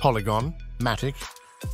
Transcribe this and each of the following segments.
Polygon, Matic,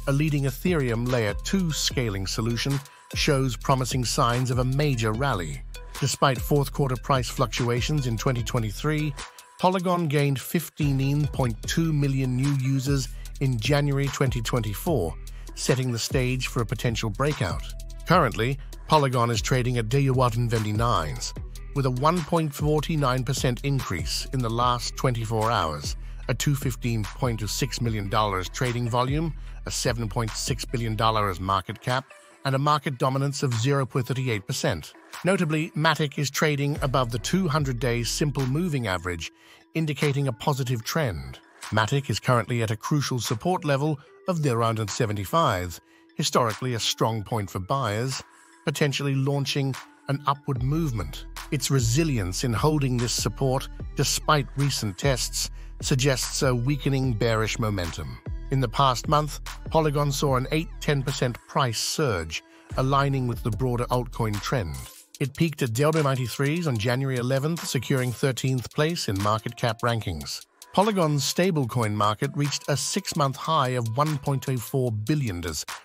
a leading Ethereum Layer 2 scaling solution, shows promising signs of a major rally. Despite fourth quarter price fluctuations in 2023, Polygon gained 15.2 million new users in January 2024, setting the stage for a potential breakout. Currently, Polygon is trading at DAY129s, with a 1.49% increase in the last 24 hours, a $215.6 million trading volume, a $7.6 billion market cap, and a market dominance of 0.38%. Notably, Matic is trading above the 200-day simple moving average, indicating a positive trend. Matic is currently at a crucial support level of the around 75, historically a strong point for buyers, potentially launching an upward movement. Its resilience in holding this support, despite recent tests, suggests a weakening bearish momentum. In the past month, Polygon saw an 8-10% price surge, aligning with the broader altcoin trend. It peaked at Delta 93s on January 11th, securing 13th place in market cap rankings. Polygon's stablecoin market reached a six-month high of 1.04 billion,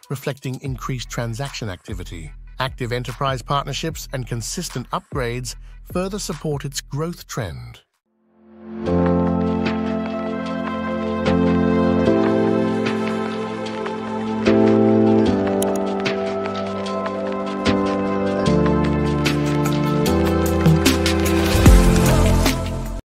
reflecting increased transaction activity. Active enterprise partnerships and consistent upgrades further support its growth trend.